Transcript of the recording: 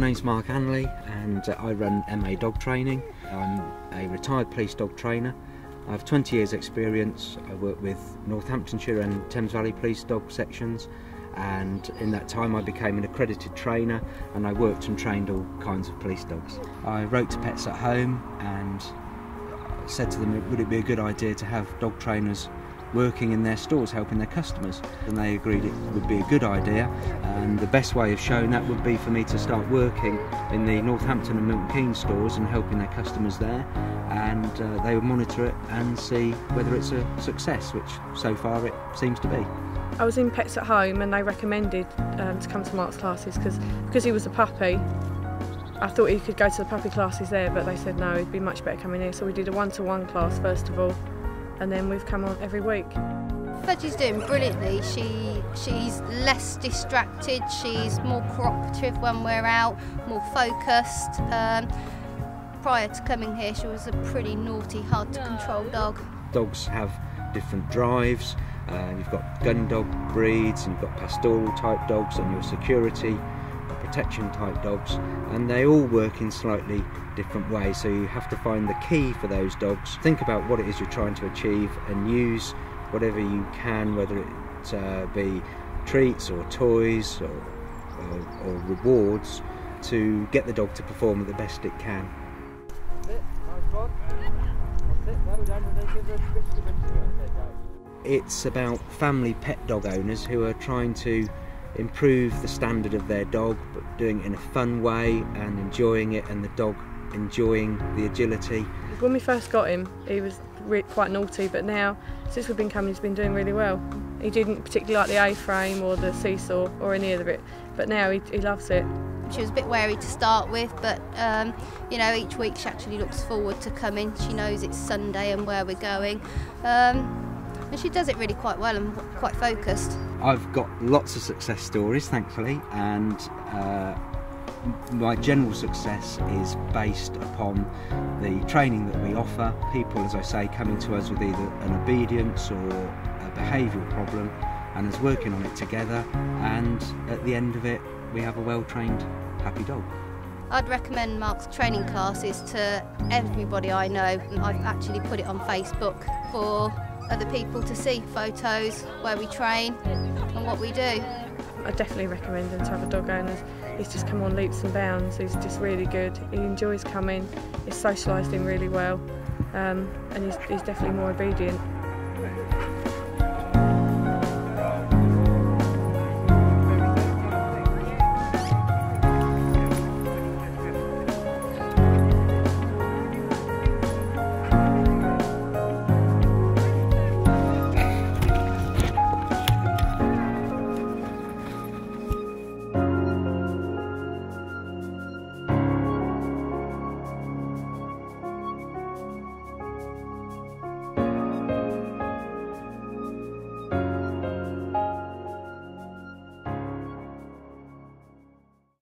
name's Mark Anley and I run MA Dog Training. I'm a retired police dog trainer. I have 20 years experience. I work with Northamptonshire and Thames Valley Police dog sections and in that time I became an accredited trainer and I worked and trained all kinds of police dogs. I wrote to Pets at Home and said to them would it be a good idea to have dog trainers working in their stores helping their customers and they agreed it would be a good idea. And the best way of showing that would be for me to start working in the Northampton and Milton Keynes stores and helping their customers there. And uh, they would monitor it and see whether it's a success which so far it seems to be. I was in Pets at Home and they recommended um, to come to Mark's classes because because he was a puppy. I thought he could go to the puppy classes there but they said no it'd be much better coming here. So we did a one-to-one -one class first of all and then we've come on every week. Fudgy's doing brilliantly. She she's less distracted. She's more cooperative when we're out, more focused. Um, prior to coming here, she was a pretty naughty, hard to control dog. Dogs have different drives. Uh, you've got gun dog breeds, and you've got pastoral type dogs, and your security protection type dogs and they all work in slightly different ways. So you have to find the key for those dogs. Think about what it is you're trying to achieve and use whatever you can whether it uh, be treats or toys or, or, or rewards to get the dog to perform at the best it can. It's about family pet dog owners who are trying to improve the standard of their dog, but doing it in a fun way and enjoying it, and the dog enjoying the agility. When we first got him, he was quite naughty, but now, since we've been coming, he's been doing really well. He didn't particularly like the A-frame or the seesaw or any of it, but now he, he loves it. She was a bit wary to start with, but um, you know, each week she actually looks forward to coming. She knows it's Sunday and where we're going. Um, and she does it really quite well and quite focused. I've got lots of success stories, thankfully, and uh, my general success is based upon the training that we offer. People, as I say, coming to us with either an obedience or a behavioural problem and us working on it together, and at the end of it, we have a well trained, happy dog. I'd recommend Mark's training classes to everybody I know. I've actually put it on Facebook for other people to see photos where we train and what we do. I definitely recommend him to a dog owner. He's just come on leaps and bounds. He's just really good. He enjoys coming. He's socialised in really well, um, and he's, he's definitely more obedient.